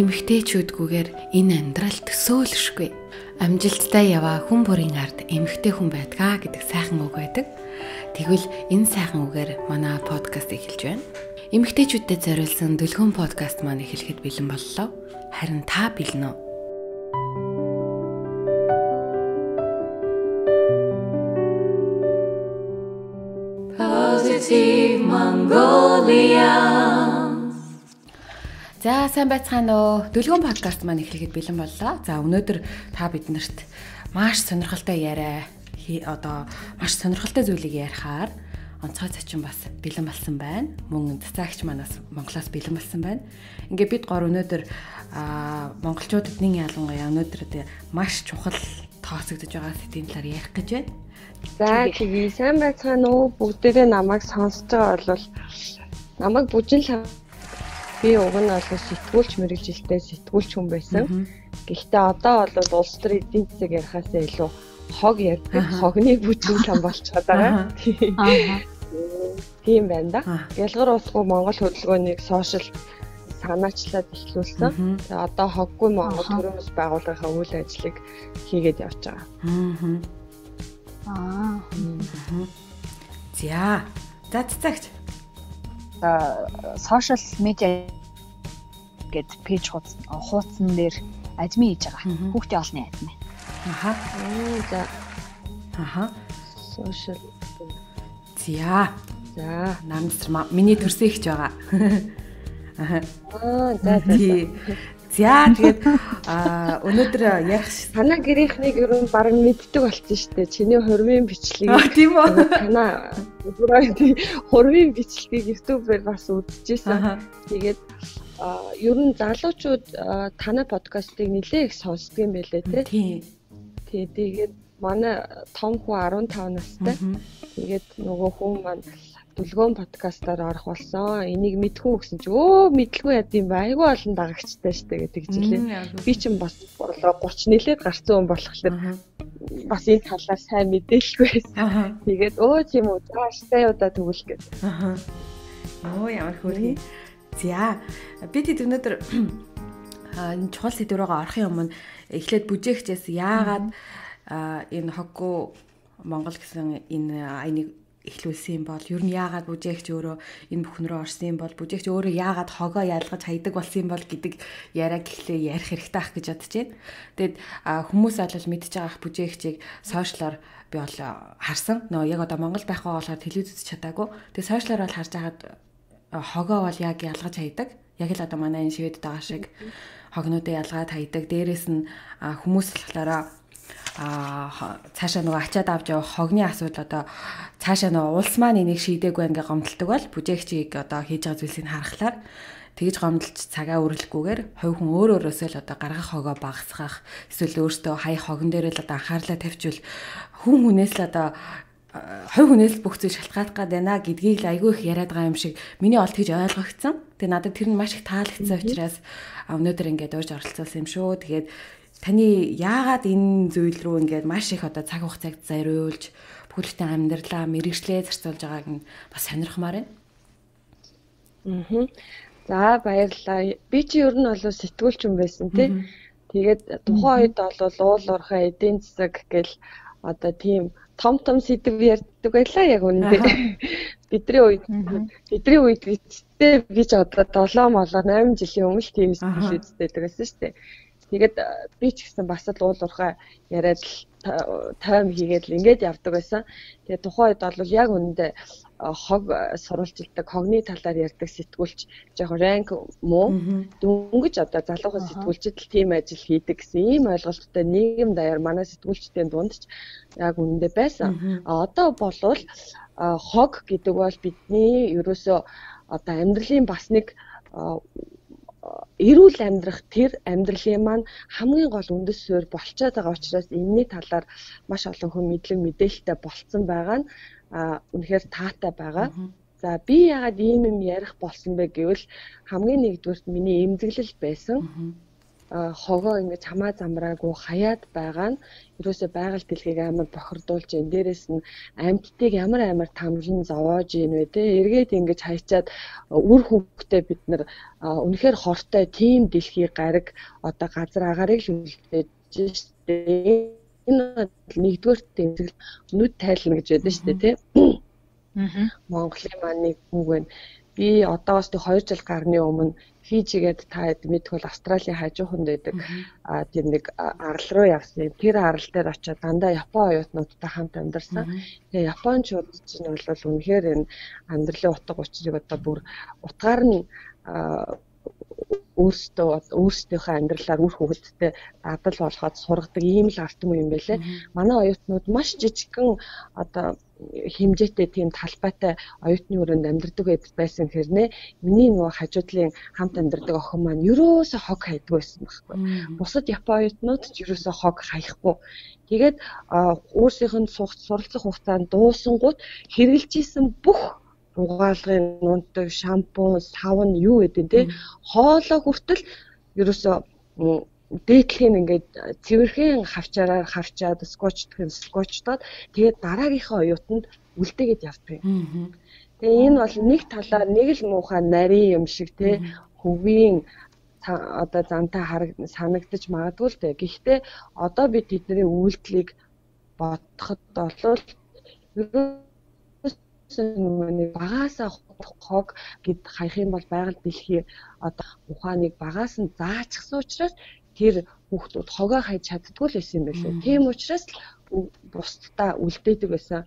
эмгтээчүүдгүйгээр энэ амьдрал төсөөлшгүй. Амжилттай яваа хүн бүрийн ард эмгтээ хүн байдгаа гэдэг сайхан үг байдаг. Тэгвэл энэ сайхан үгээр манай подкаст эхэлж байна. Эмгтээчүүдэд зориулсан дүлгэн подкаст маань эхлэхэд бэлэн боллоо. Харин та бэлэн үү? Positive Mongolia За сайн байцгаана уу. Дүлгэн подкаст маань эхлэхэд бэлэн боллоо. За өнөөдөр та биднэрт маш сонирхолтой яриа одоо маш сонирхолтой зүйлийг ярихаар онцгой цочин бас бэлэн болсон байна. Мөн цацаагч манаас Монголоос бэлэн болсон байна. Ингээ бид гор өнөөдөр монголчуудад нэг ялангуяа өнөөдөр маш чухал тооцогдож байгаа сэдвийн талаар ярих гэж байна. За тэгээ сайн байцгаана уу. Бүгдээрээ намайг сонсож байгаа бол намайг бүжин Би уг нь бол сэтгүүлч мэрэгжилтэй сэтгүүлч хүн байсан. Гэхдээ одоо бол улс төр эдийн засаг ярихаасаа илүү хог ярьдаг. Хогныг бүжиг лам болчиход байгаа. Тийм байна да. Ялгар усгүй Монгол хөдөлгөөнийг сошиал санаачлаад эхлүүлсэн. Тэгээ одоо хоггүй Монгол төрөөс байгууллагын үйл ажлыг хийгээд явж байгаа. Аа. За. За цагт сошиал медиа гэд пэйж хуудсан дээр админ хийж байгаа. Хүүхдийн олонний админ. Аха. За. Аха. Сошиал. За. За, намсар миний төрсөн ихж байгаа. Аа. Аа, за за. За тэгээд өнөөдөр ярих санаа гэрийнхнийг ер нь баг мэддэг болсон шүү дээ. Чиний хурмын бичлэгийг тийм үү? Танаа хурмын бичлэгийг YouTube-ээр бас үзчихсэн. Тэгээд ер нь залуучууд танай подкастыг нэлээ их сонсдог юм байлээ тий. Тий. Тэгээд манай том хүн 15 настай. Тэгээд нөгөө хүн маань дүлгөөн подкастаар орох болсон. Энийг мэдхүү гэсэн чи өө мэдлгүй яд юм ба. Айгүй олон дагагчтай штэ гэдэг жилээ. Би ч бас 30 нэлээд гарцсан хүн болохоор бас энэ талаар сайн мэдээлгүй байсан. Тэгээд өө тийм үү цааштай удаа тэгвэл гэж. Оо ямар хөөрхий. За бид хэд өнөөдөр энэ чухал сэдв рүүгээ орохын өмнө эхлээд бүжээгчээс яагаад энэ хоггүй Монгол гэсэн энэ айныг эхлүүлсэн юм бол ер нь яагаад бүжээгч өөрөө энэ бүхэн рүү орсон юм бол бүжээгч өөрөө яагаад хогоо ялгаж хайдаг болсон юм бол гэдэг яриаг эхлээ ярих хэрэгтэй ах гэж бодож байна. Тэгэд хүмүүс аль мэдж байгаа бүжээгчийг сошиалаар би бол харсан. Нөө яг одоо Монгол байх болохоор телевиз үзэж чадаагүй. Тэгээ сошиалаар бол харж агаад хогоо бол яг ялгаж хайдаг. Яг л одоо манай энэ шивэд байгаа шиг хогнуудыг ялгаад хайдаг. Дээрээс нь хүмүүс болохоор цаашаа нөгөө ачаад авч явах хогны асуудал одоо цаашаа нөгөө улс маань энийг шийдээгүй ингээ гомдолдог бол бүжээгчийг одоо хийж байгаа зүйлсийг харахаар тэгж гомдолж цагаа үргэлгүйгээр хувь хүн өөр өөрөөсөө л одоо гаргах хогоо багасгах эсвэл өөртөө хай хогон дээр л одоо анхаарлаа тавьчвал хүн хүнээс л одоо хувь хүнээс бүх зүйл шалтгаалах гад байна гэдгийг л айгүй их яриад байгаа юм шиг миний олд гэж ойлгогдсон. Тэгээ надад тэр нь маш их таалагдсан учраас өнөөдөр ингээд уурж оролцуулсан юм шүү. Тэгээд таны яагаад энэ зүйл рүү ингээд маш их одоо цаг хугацааг зориулж бүхэлдээ амьдралаа мэрэгчлээ зарцуулж байгааг нь бас сонирхмаар байна. Аа. За баярлалаа. Би чи ер нь бол сэтгүүлч юм байсан тий. Тэгээд тухайн үед бол уул уурхай эдийн засаг гэл одоо тийм том том сэдв ярьдаг байлаа яг үнэндээ. Бидний үед бидний үед бичтэй би ч одоо 7 молоо 8 жилийн өмнө тийм сэдв үздэг байсан шүү дээ. Тэгээд э, би ч гэсэн бас л уул уурхай яриад л тайм хийгээд л ингээд явдаг байсан. Тэгээд тухайн үед бол яг үнэндээ э, хог э, сурвалжилдаг хогны талаар ярьдаг сэтгүүлч яг ранк муу дөнгөж одоо залуухан сэтгүүлчд л тийм ажил хийдэг гэсэн ийм ойлголттой нийгэм даяар манай сэтгүүлчдийн дунд ч яг үнэндээ байсан. А одоо болвол хог гэдэг бол бидний ерөөсөө одоо амьдралын бас нэг эрүүл амьдрах тэр амьдралын маань хамгийн гол үндэс суурь болчиход байгаа учраас энэний талаар маш олон хүн мэдлэг мэдээлэлтэй болцсон байгаа нь үнэхээр таатай байгаа. За би яагаад ийм юм ярих болсон бэ гэвэл хамгийн нэгдүгürt миний эмзэглэл байсан. Хогоо ингэж хамаа замраагүй хаяад байгаа нь ерөөсөө байгаль дэлхийг амар бохирдуулж ин дээрэс нь амьтдыг ямар амар тамлан зовоож ийн вэ те эргээд ингэж хайчаад үр хөвгтэй бид нар үнэхээр хортой тийм дэлхий гараг одоо газар агаарыг л үлдээж штэ энэ нэгдүгээр тэмцэл нүд тайлна гэж байдаг штэ те Аа. Монголын маань нэг үг байна. Би одоос тэг 2 жил гарны өмнө Фижигээд та мэдэх бол Австралийн хажууханд байдаг тийм нэг арал руу явсан. Тэр арал дээр очиод дандаа Япон оюутнуудтай хамт амьдарсан. Тэгээ Япончууд чинь бол үнэхээр энэ амьдралын утга учирыг одоо бүр утгаар нь өөрсдөө өөрсдийнхөө амьдралаар үр хөвгөлттэй дадал болгоод сургадаг ийм л арт юм юм байлээ. Манай оюутнууд маш жижигхэн одоо хэмжээтэй тийм талбайтай оюутны өрөөнд амьдардаг байсан хэрнээ миний нөгөө хажуудлын хамт амьдардаг охин маань ерөөсө хог хайдаг байсан байхгүй. Бусад япон оюутнууд ч ерөөсө хог хаяхгүй. Тэгээд өөрсдийнх нь суралцах хугацаанд дуусангууд хэрэгжилжсэн бүх угаалгын нунтаг, шампунь, савн юу гэдэг те хоолой хүртэл ерөөсөө дээдлхийн ингээд цэвэрхэн хавчаараар хавчаад скотчдох скотчдод тэгээд дараагийнхаа оюутанд үлдээгээд явдаг. Тэгээ энэ бол нэг талаар нэг л муухай нарийн юм шиг те хөвгийн одоо замтай санагдаж магадгүй л дээ. Гэхдээ одоо бид тэдний үйлдэлийг бодоход бол нэг багаасаа хог гэд хаях юм бол байгаль дэлхий одоо ухааныг багаас нь заачихсан учраас тэр хүүхдүүд хогоо хайж чаддгүй л байсан юм байлээ. Тийм учраас бусдаа үлдээдэг байсан.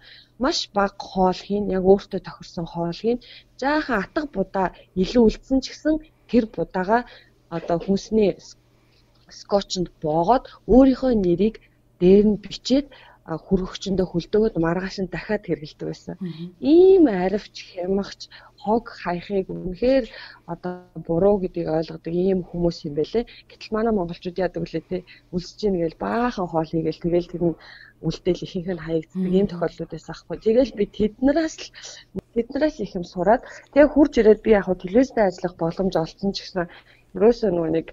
Маш бага хоол хийн, яг өөртөө тохирсон хоол хийн. Жаахан атга будаа илүү үлдсэн ч гэсэн тэр будаага одоо хүнсний скотчнд боогод өөрийнхөө нэрийг дээр нь бичээд хүрэгчөндөө хөлдөөгд маргааш нь дахиад хэрэгэлдэг байсан. Ийм аривч хямгч хог хаяхыг үнэхээр одоо буруу гэдгийг ойлгодог ийм хүмүүс юм байлээ. Гэтэл манай монголчууд яадаг вүлээ те үлсэж ийн гээл баахан хоол хийгээл тэгэл тэр нь үлдээл ихэнх нь хаягддаг ийм тохиолдлууд байсан аахгүй. Тэгэл би тэднээс л тэднээс их юм сураад тэгээ хурж ирээд би яг телевизтэй ажиллах боломж олсон ч гэсэн ерөөсөө нөгөө нэг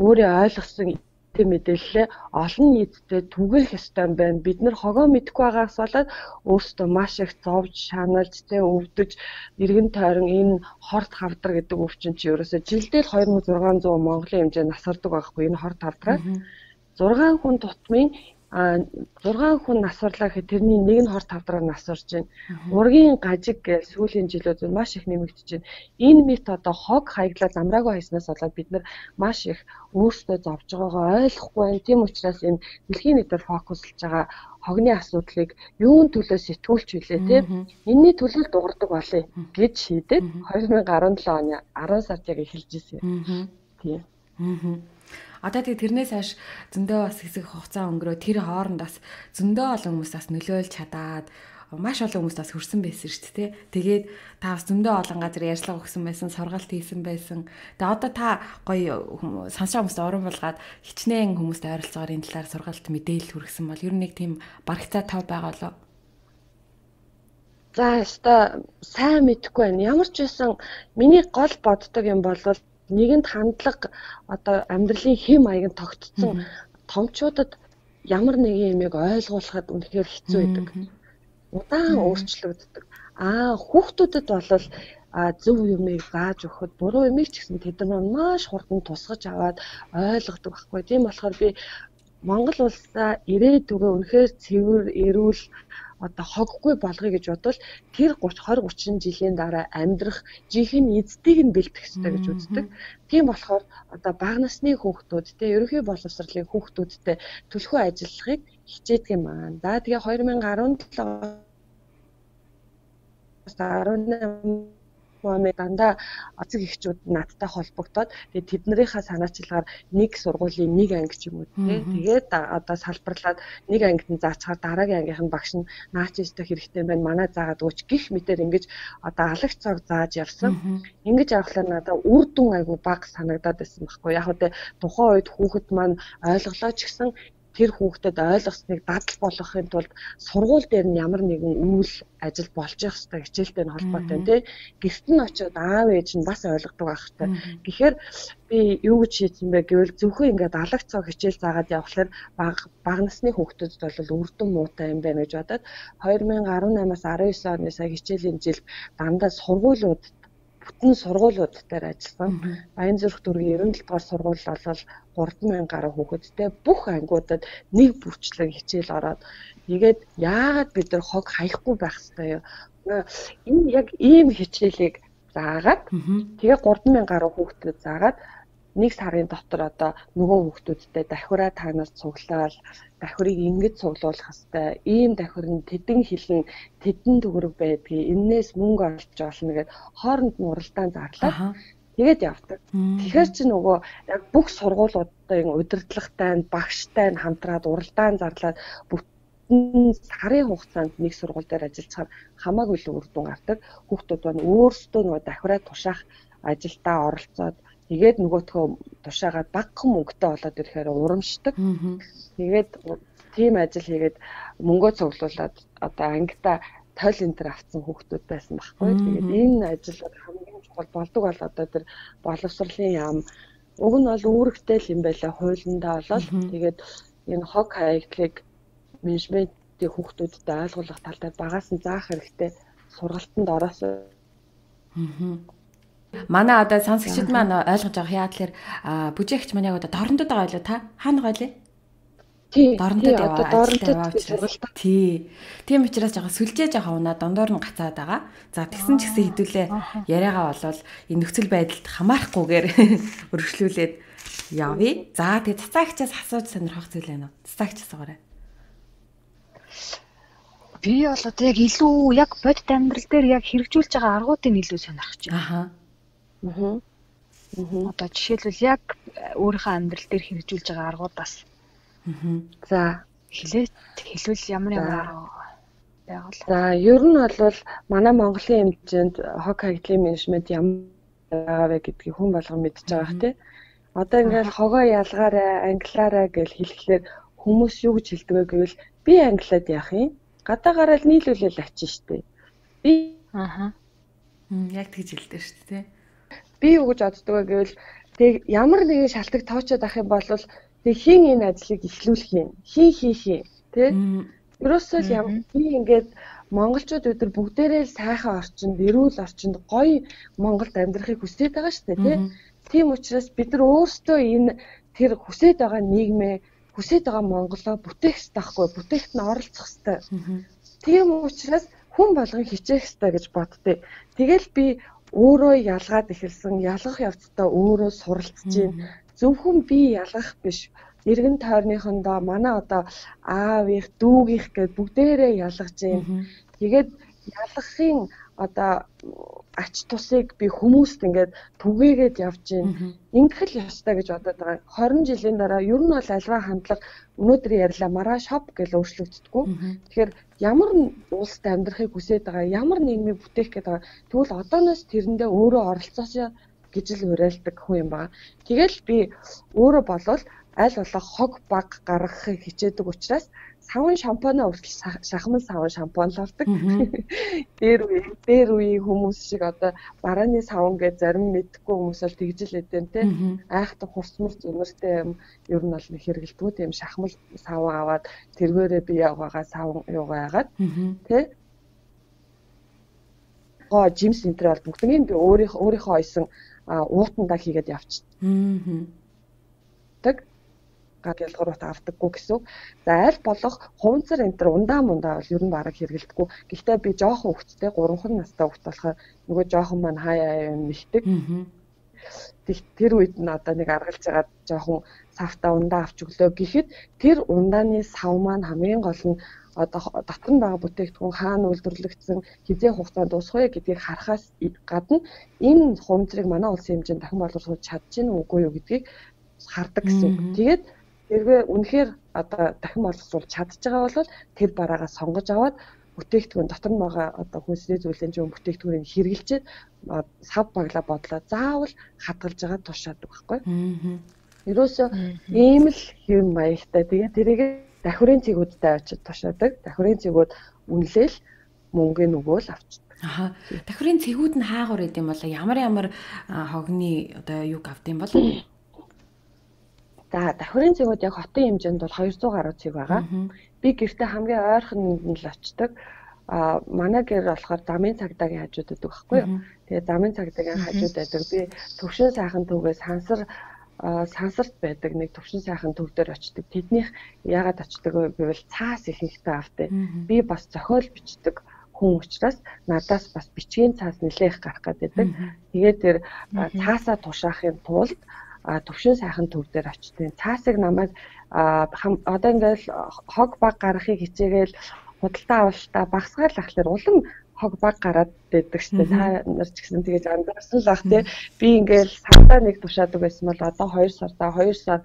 өөрөө ойлгосон тэг мэдээлэлээ олон нийтэд түгэх ёстой юм байна. Бид нар хогоо мэдхгүй байгаас болоод өөрсдөө маш их зовж, шаналж, тэг өвдөж, эргэн тойрон энэ хорт хавдар гэдэг өвчин чи ерөөсөө жилдээ 2600 Монголын хэмжээ насардаг байхгүй энэ хорт хавдраа. 6 хүн тутмын 6 хүн насварлаа гэхэд тэрний нэг нь хор тавдраар насварж байна. Ургийн гажиг гэж сүүлийн жилүүд маш их нэмэгдэж байна. Энэ мэт одоо хог хаяглаа замраагүй хайснаас болоод бид нар маш их өөрсдөө зовж байгаагаа ойлгохгүй байна. Тийм учраас энэ дэлхийн нийтээр фокуслж байгаа хогны асуудлыг юун төлөө сэтгүүлч хүлээ те энэний төлөө дуурдаг болъё гэж шийдээд 2017 оны 10 сард яг эхэлж ирсэн. Тийм. Аа. Одоо тэгээ тэрнээс хойш зөндөө бас хэсэг хугацаа өнгөрөө тэр хооронд бас зөндөө олон хүмүүс бас нөлөөлж чадаад маш олон хүмүүс бас хөрсөн байсан шүү дээ. Тэгээд та бас зөндөө олон газар ярьцлага өгсөн байсан, сургалт хийсэн байсан. Тэгээд одоо та гоё сонсоо хүмүүст уран булгаад хичнээн хүмүүстэй ойролцоогоор энэ талаар сургалт мэдээлэл хүргэсэн бол ер нь нэг тийм барагцаа тав байгаа болоо. За өста сайн мэдэхгүй байна. Ямар ч байсан миний гол боддог юм бол нэгэнд хандлага одоо амьдралын хэм маяг нь тогтцсон томчуудад ямар нэгэн юмыг ойлгуулахад үнэхээр хэцүү байдаг. Удаан өөрчлөгддөг. Аа хүүхдүүдэд бол а зөв юмыг зааж өгөхөд буруу юмыг ч гэсэн тэд нар маш хурдан тусгаж аваад ойлгодог байхгүй. Тийм болохоор би Монгол улсаа ирээдүгөө үнэхээр цэвэр, эрүүл одоо хоггүй болгоё гэж бодвол тэр 30 20 30 жилийн дараа амьдрах жинхэнэ эздийг нь бэлтгэх хэрэгтэй гэж үздэг. Тийм болохоор одоо бага насны хүүхдүүд те ерөнхий боловсролын хүүхдүүдтэй төлхөө ажиллахыг хичээдэг юм аа. За тэгээ 2017 18 Моны дандаа эцэг эхчүүд надтай холбогдоод тэгээд тэднэрийнхээ санаачлагаар нэг сургуулийн нэг анги ч юм уу тий. Тэгээд одоо салбарлаад нэг ангид нь заачаар дараагийн ангийнх нь багш нь наач өстө хэрэгтэй байна. Манаа заагаад өгч гих мэтэр ингэж одоо алагч цаг зааж явсан. Ингэж явахлаар надад үр дүн айгу баг санагдаад байсан байхгүй. Яг үдэ тухайн үед хүүхэд маань ойлголоо ч гэсэн тэр хүүхдэд ойлгосныг дадал болгохын тулд сургууль дээр нь ямар нэгэн үйл ажил болж явах хэрэгтэй хичээлтэй нь холбоотой тий. Гэрт нь очиод аав ээж нь бас ойлгодог байх хэрэгтэй. Тэгэхээр би юу гэж хийсэн бэ гэвэл зөвхөн ингээд алаг цог хичээл заагаад явхлаар баг баг насны хүүхдэд бол үрдэн муутай юм байна гэж бодоод 2018-аас 19 оны сая хичээлийн жил дандаа сургуулиуд бүтэн сургуулиуд дээр ажилласан. Баянзүрх дүүргийн 97 дугаар сургууль бол 3000 гаруй хүүхэдтэй бүх ангиудад нэг бүрчлэн хичээл ороод тэгээд яагаад бид нар хог хаяхгүй байх юу? Энэ яг ийм хичээлийг заагаад тэгээ 3000 гаруй хүүхдэд заагаад нэг сарын дотор одоо нөгөө хүүхдүүдтэй давхраа танаас цуглаал давхрыг ингэж цуглуулах хэвээр ийм давхир нь тэдэн хилэн тэдэн төгрөг байдгийг энээс мөнгө олж олно гэд хооронд нь уралдаан зарлаад тэгээд явдаг. Тэгэхээр чи нөгөө яг бүх сургуулиудын удирдлагатай багштай хамтраад уралдаан зарлаад бүтэн сарын хугацаанд нэг сургууль дээр ажиллахаар хамаагүй л үр дүн гардаг. Хүүхдүүд маань өөрсдөө нөгөө давхраа тушаах ажилдаа оролцоод Тэгээд нөгөөтгөө тушаагаад багахан мөнгөтэй болоод ирэхээр урамшдаг. Тэгээд тийм ажил хийгээд мөнгөө цуглуулад одоо ангита тойл энэ төр авсан хүүхдүүд байсан байхгүй. Тэгээд энэ ажил хамгийн чухал болдог бол одоо тэр боловсролын яам уг нь бол үүрэгтэй л юм байлаа хуулиндаа болол тэгээд энэ хог хаягдлыг менежментийн хүүхдүүдэд ойлгуулах талаар багаас нь заах хэрэгтэй сургалтанд ороосоо. Аа Манай одоо сонсогчид маань ойлгож байгаа яа тэгэхээр бүжээгч маань яг одоо дорндод байгаа байлаа та хаана байгаа лээ? Тий. Дорндод яваа. Дорндод тий. Тийм учраас жоо сүлжээж байгаа унаа дондоор нь гацаад байгаа. За тэгсэн ч гэсэн хідүүлээ яриагаа болвол энэ нөхцөл байдалд хамаарахгүйгээр өргөжлүүлээд явъя. За тэгээ цацаагчаас асууж сонирхох зүйл байна уу? Цацаагч асуугаарай. Би бол одоо яг илүү яг бодит амьдрал дээр яг хэрэгжүүлж байгаа аргуудыг илүү сонирхож байна. Аха. Аа. Одоо жишээлбэл яг өөрийнхөө амьдрал дээр хэрэгжүүлж байгаа аргуудаас. Аа. За хэлээд хэлвэл ямар ямар арга байгаад. За ер нь бол манай Монголын хэмжээнд хог хаягдлын менежмент ямар вэ гэдгийг хүн болгон мэдж байгаа х тий. Одоо ингээл хогоо ялгаарай, англиараа гэж хэлэхлээр хүмүүс юу гэж хэлдэг вэ гэвэл би англиад яах юм? Гадаа гараад нийлүүлэл ачин штэ. Би ааха. Яг тэгж хэлдэг штэ тий би юу гэж боддог вэ гэвэл тэг ямар нэгэн шалтгаан тоочод авах юм бол тэг хин энэ ажлыг эхлүүлэх юм. Хин хин хин тий. Ерөөсөө л ямар би ингээд монголчууд өдөр бүгдээрээ сайхан орчинд, эрүүл орчинд гоё Монголд амьдрахыг хүсэж байгаа шүү дээ тий. Тийм учраас бид нар өөрсдөө энэ тэр хүсэж байгаа нийгмээ хүсэж байгаа Монголоо бүтээх хэрэгтэй байхгүй бүтээхт нь оролцох хэрэгтэй. Тийм учраас хүн болгон хичээх хэрэгтэй гэж боддөө. Тэгэл би өөрөө ялгаад эхэлсэн ялгах явцдаа өөрөө суралцж байна. Зөвхөн би ялгах биш. Иргэн тойрныхондоо манай одоо аав их дүүгийнх гэд бүгдээрээ ялгаж байна. Тэгээд ялгахын одоо ач тусыг би хүмүүст ингээд түгээгээд явж байна. Ингэх л ёстой гэж бодоод байгаа. 20 жилийн дараа ер нь бол альва хандлага өнөөдөр ярьлаа мараа шоп гэж өөрчлөгддөггүй. Тэгэхээр ямар улсад амьдрахыг хүсээд байгаа, ямар нийгмийг бүтээх гээд байгаа. Тэгвэл одооноос тэрэндээ өөрөө оролцоосоо гэж л уриалдаг хүн юм байна. Тэгэл би өөрөө болвол аль болох хог баг гаргахыг хичээдэг учраас савн шампунаа хүртэл шахмал савн шампунлуулдаг. Дээр үе дээр үе хүмүүс шиг одоо барааны савн гэж зарим мэдхгүй хүмүүс бол тэгжил эдэн те. Айхтар хурцмар зөмөртэй юм ер нь бол хэрэгэлдэггүй тийм шахмал савн аваад тэргээрээ би яваагаа савн юугаагаад те. Гоо жим центр бол бүгднийг би өөрийнхөө өөрийнхөө ойсон уутандаа хийгээд явчих. Аа. Гад ялгууруулт авдаггүй гэсэн. За аль болох хуванцар энэ төр ундаа мундаа бол ер нь бараг хэрэгэлдэггүй. Гэхдээ би жоохон хөвгттэй 3хан настай хөвгт болохоор нөгөө жоохон маань хаяа юм нэгдэг. Тэр үед нь одоо нэг аргалж байгаа жоохон савтаа ундаа авч өглөө гэхэд тэр ундааны сав маань хамгийн гол нь одоо дотор нь байгаа бүтээгдэхүүн хаана үйлдвэрлэгдсэн хизээ хугацаанд дуусах вэ гэдгийг харахаас гадна энэ хувцрыг манай улсын хэмжээнд дахин боловсруулж чадчихна уугүй юу гэдгийг хардаг гэсэн. Тэгээд Хэрвээ үнэхээр одоо дахин боловсруулж чадж байгаа бол тэр бараагаа сонгож аваад бүтээгдэхүүн дотор нь байгаа одоо хүнсний зүйлэн зүүн бүтээгдэхүүнийг хэрэгжилчихэд сав баглаа бодлоо заавал хадгалж байгаа тушаадаг байхгүй. Ерөөсөө ийм л хэв маягтай. Тэгээд тэрийг давхрын цэгүүдтэй очиж тушаадаг. Давхрын цэгүүд үнэлээл мөнгөний нөгөөл авчдаг. Аха. Давхрын цэгүүд нь хаагур идэм бол ямар ямар хогны одоо юг авдсан бол За давхрын цэгүүд яг хотын хэмжээнд бол 200 гаруй цэг байгаа. Би гэртээ хамгийн ойрхон нь л очдог. А манай гэр болохоор замын цагдаагийн хажууд байдаг байхгүй юу. Тэгээ замын цагдаагийн хажууд байдаг. Би төвшин сайхан төвгөө сансар сансарт байдаг нэг төвшин сайхан төв дээр очдог. Тэднийх яагаад очдог вэ гэвэл цаас ихэнхтэй автай. Би бас зохиол бичдэг хүн учраас надаас бас бичгийн цаас нэлээх гарах гэдэг. Тэгээд тэр цаасаа тушаахын тулд төвшин сайхан төв дээр очдог. Цаасыг намайг одоо ингээл хог баг гаргахыг хичээгээл худалдаа авалтаа багсгаал ахлаар улам хог баг гараад байдаг штэ та нар ч гэсэн тэгэж анзаарсан л ах тий. Би ингээл сартаа нэг тушаадаг байсан бол одоо 2 сартаа 2 сар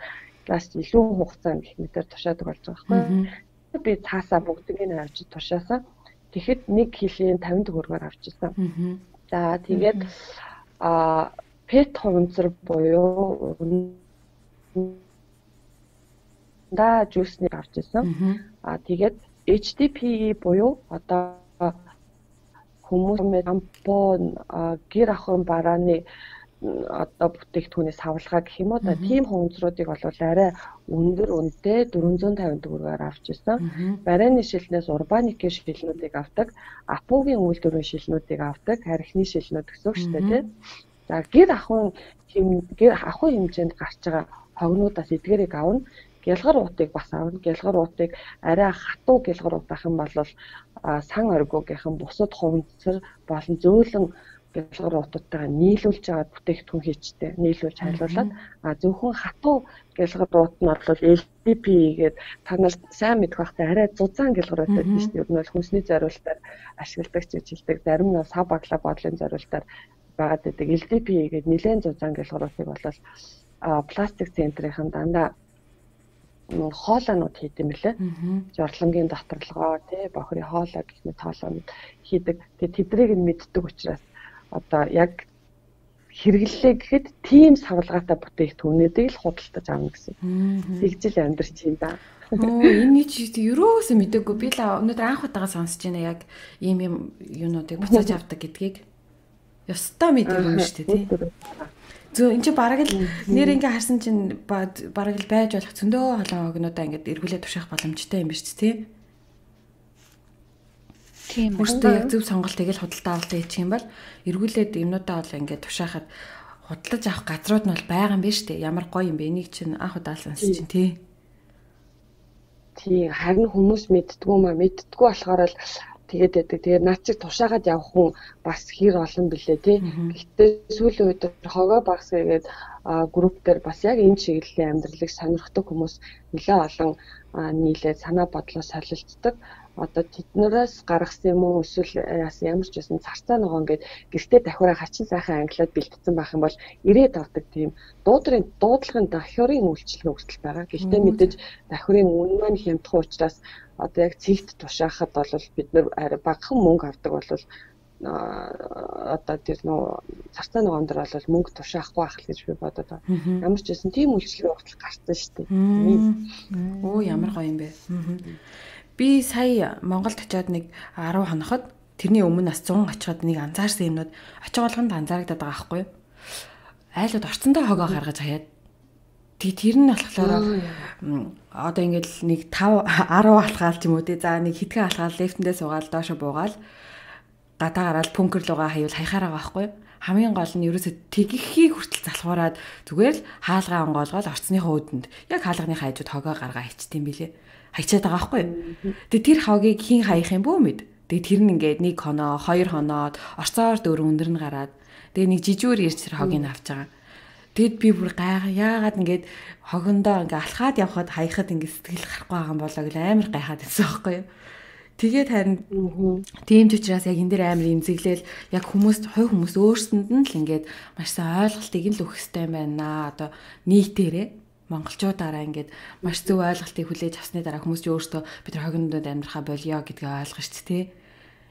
ласт илүү хугацаа гэх мэтэр тушаадаг болж байгаа байхгүй би цаасаа бүгдийг нь авч тушаасан тэгэхэд нэг хилийн 50 төгрөгөөр авчихсан. За тэгээд а пет хуванцар буюу да жусник авч ирсэн. А тэгээд HDPE буюу одоо хүмүүс тампон гэр ахуйн барааны одоо бүтээгдэхүүнээс савлгаа гэх юм уу? Да тийм хөнгөрүүдийг бол арай өндөр үнэтэй 450 төгрөгөөр авч ирсэн. Барайны шилнээс урбаникийн шилнүүдийг авдаг, апугийн үйлдвэрийн шилнүүдийг авдаг, харихны шилнүүд гэсэн үг шүү дээ тийм. За гэр ахуйн гэр ахуй хэмжээнд гарч байгаа хогнуудаас эдгээрийг авна гялгар уутыг бас авна. Гялгар уутыг арай хатуу гялгар уут ах юм бол сан оргиугийнхан бусад хувцар болон зөөлөн гялгар уутуудтайгаа нийлүүлж аваад бүтээгдэхүүн хийчтэй. Нийлүүлж хайлуулад а зөвхөн хатуу гялгар уут нь бол LDP гээд та нар сайн мэдэх байхтай арай зузаан гялгар байдаг шүү дээ. Ер нь бол хүнсний зориулалтаар ашигладаг ч хэлдэг. Зарим нь сав багла бодлын зориулалтаар байгаад байдаг. LDP гээд нэлээд зузаан гялгар уутыг бол пластик центрийнхэн дандаа хоолоонууд хийдэм билээ. Жордлонгийн доторлогоо тий бохрын хоолоо гэх мэт хоолоонууд хийдэг. Тэгээ тэдрийг нь мэддэг учраас одоо яг хэрэглэлээ гэхэд тийм савлгаатай бүтээгдэхүүнүүдийг л худалдаж авна гэсэн. Тэгжил амьдрч юм да. Оо энэ чи ерөөсөө мэдээгүй. Би л өнөөдөр анх удаага сонсож байна яг ийм юм юунуудыг буцааж авдаг гэдгийг. Ёстой мэдээгүй юм шүү дээ тий. Зөө эн чи бараг л нэр ингээ харсан чинь бараг л байж болох зөндөө холон огнуудаа ингээ эргүүлээ тушаах боломжтой юм биш тий? Тийм үстэй яг зөв сонголтыг л худалдаа авалтаа хийчих юм бол эргүүлээд юмнуудаа бол ингээ тушаахад худалдаж авах газрууд нь бол байгаа юм биш үү? Ямар гоё юм бэ? Энийг чинь анх удаа сонсч чинь тий. Тий харин хүмүүс мэддгүү маа мэддгүү болохоор л тэгээд байдаг. Тэгээд наачиг тушаагаад явах хүн бас хэр олон билээ тий. Гэхдээ сүүлийн үед хогоо багс гэдэг групп дээр бас яг энэ чиглэлийн амьдралыг сонирхдаг хүмүүс нэлээ олон нийлээд санаа бодлоо солилцдог одоо тэднээс гаргасан юм уу эсвэл яас ямар ч байсан царцаа ногоон гэд гэртээ давхраа хачин сайхан англиад бэлтгэсэн байх юм бол ирээд авдаг тийм дуудрын дуудлагын давхрын үйлчлэг өгсөл байгаа. Гэхдээ мэдээж давхрын үн маань хямдхан учраас одоо яг цэгт тушаахад бол бид нэр багахан мөнгө авдаг бол одоо тэр нөө царцаа ногоон дээр бол мөнгө тушаахгүй байх л гэж би бодод байна. Ямар ч байсан тийм үйлчлэг өгсөл гарсан шүү дээ. Оо ямар гоё юм бэ. Би сая Монголд очиод нэг 10 хоноход тэрний өмнө нас 100 очиход нэг анзаарсан юмнууд очих болгонд анзаарагдаад байгаа байхгүй юу? Айлууд орцондоо хогоо гаргаж хаяад Тэг тэр нь болохоор одоо ингээд нэг 5 10 алхаал ч юм уу тий. За нэг хитгэн алхаал лифтэндээ суугаад доошо буугаал гадаа гараад пүнкер лугаа хаяул хаяхаараа байхгүй юу? хамгийн гол нь ерөөсө тэгэхийг хүртэл залхуураад зүгээр л хаалгаа онгоолгоод орцныхоо үдэнд яг хаалганы хайжууд хогоо гаргаа хийчт юм билэ хайчаад байгаа байхгүй юу. Тэгээ тэр хогийг хин хаях юм бүү мэд. Тэгээ тэр нь ингээд нэг хоноо, хоёр хоноод орцоор дөр өндөр нь гараад тэгээ нэг жижүүр ирж тэр хогийг авч байгаа. Тэгэд би бүр гайхаа яагаад ингээд хогондоо ингээ алхаад явхад хаяхад ингээ сэтгэл гарахгүй байгаа юм болоо гэл амар гайхаад байсан байхгүй юу. Тэгээд харин тийм ч учраас яг энэ дэр амар имзэглээл яг хүмүүс хой хүмүүс өөрсөнд нь л ингээд маш сайн ойлголтыг нь л өгөх хэрэгтэй байна. Одоо нийтээрээ монголчуудаараа ингээд маш зөв ойлголтыг хүлээж авсны дараа хүмүүс ч өөрсдөө бид нар хогиндод амьдрахаа болио гэдгийг ойлгож ш тээ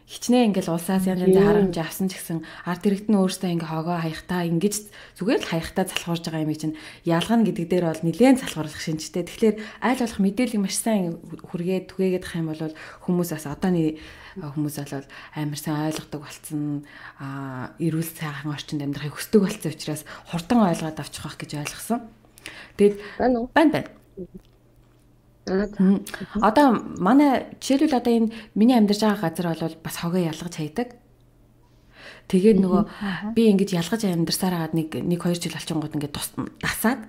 хичнээн ингээл улсаас янз янзын арга хэмжээ авсан ч гэсэн ард иргэд нь өөрсдөө ингээ хогоо хаяхтаа ингэж зүгээр л хаяхтаа залхуурж байгаа юм чинь ялгана гэдэг дээр бол нэлээд залхуурлах шинжтэй. Тэгэхээр аль болох мэдээлэл маш сайн хүргээд түгээгээд ах юм бол хүмүүс бас одооний хүмүүс бол амар сайн ойлгодог болсон а эрүүл сайхан орчинд амьдрахыг хүсдэг болсон учраас хурдан ойлгоод авчих واخ гэж ойлгосон. Тэгэд байна уу? Байна байна. Одоо манай жишээлбэл одоо энэ миний амьдарч байгаа газар бол бас хогоо ялгаж хайдаг. Тэгээд нөгөө би ингэж ялгаж амьдарсараад нэг нэг 2 жил болчихгоод ингээд дасаад